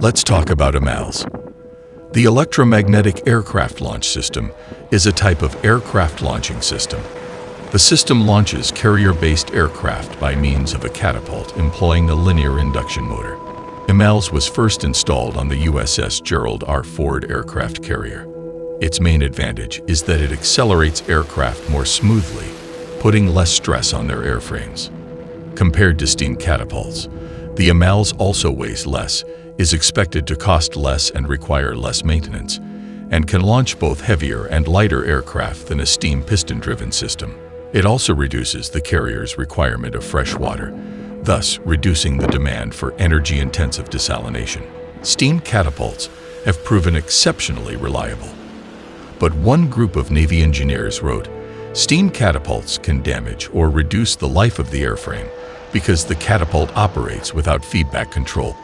Let's talk about EMALS. The Electromagnetic Aircraft Launch System is a type of aircraft launching system. The system launches carrier-based aircraft by means of a catapult employing a linear induction motor. EMALS was first installed on the USS Gerald R. Ford aircraft carrier. Its main advantage is that it accelerates aircraft more smoothly, putting less stress on their airframes. Compared to steam catapults, the EMALS also weighs less, is expected to cost less and require less maintenance, and can launch both heavier and lighter aircraft than a steam piston-driven system. It also reduces the carrier's requirement of fresh water, thus reducing the demand for energy-intensive desalination. Steam catapults have proven exceptionally reliable. But one group of Navy engineers wrote, steam catapults can damage or reduce the life of the airframe because the catapult operates without feedback control.